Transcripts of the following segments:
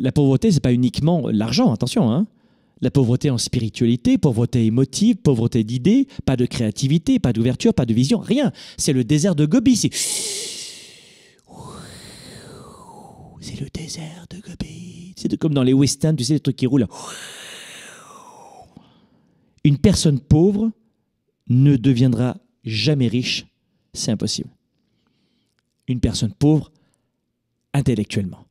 La pauvreté, c'est pas uniquement l'argent, attention. Hein. La pauvreté en spiritualité, pauvreté émotive, pauvreté d'idées, pas de créativité, pas d'ouverture, pas de vision, rien. C'est le désert de Gobi. C'est le désert de Gobi. C'est comme dans les westerns, tu sais, les trucs qui roulent. Une personne pauvre ne deviendra jamais riche. C'est impossible. Une personne pauvre intellectuellement.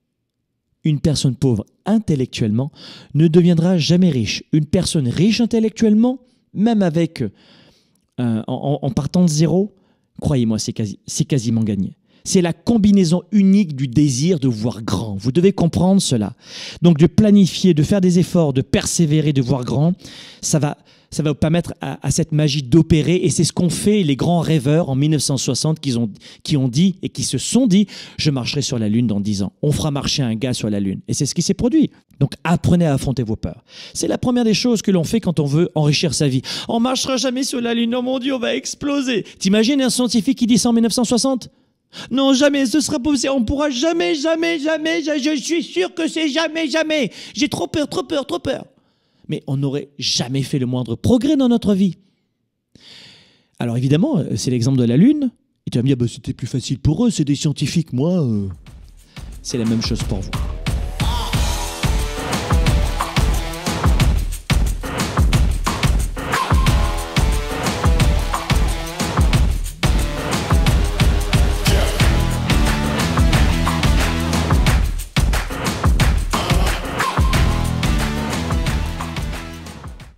Une personne pauvre intellectuellement ne deviendra jamais riche. Une personne riche intellectuellement, même avec euh, en, partant de zéro, croyez-moi, c'est quasi, quasiment gagné. C'est la combinaison unique du désir de voir grand. Vous devez comprendre cela. Donc de planifier, de faire des efforts, de persévérer, de voir grand, ça va, ça va vous permettre à, cette magie d'opérer. Et c'est ce qu'ont fait les grands rêveurs en 1960 qui ont, qui ont dit et qui se sont dit Je marcherai sur la Lune dans 10 ans. On fera marcher un gars sur la Lune. Et c'est ce qui s'est produit. Donc apprenez à affronter vos peurs. C'est la première des choses que l'on fait quand on veut enrichir sa vie. On marchera jamais sur la Lune. Oh mon Dieu, on va exploser. T'imagines un scientifique qui dit ça en 1960 non, jamais, ce sera possible. On pourra jamais, jamais, jamais. je suis sûr que c'est jamais, jamais. J'ai trop peur, trop peur, trop peur mais on n'aurait jamais fait le moindre progrès dans notre vie. Alors évidemment, euh, c'est l'exemple de la Lune. Et tu vas me dire, bah, c'était plus facile pour eux, c'est des scientifiques. Moi, euh, c'est la même chose pour vous.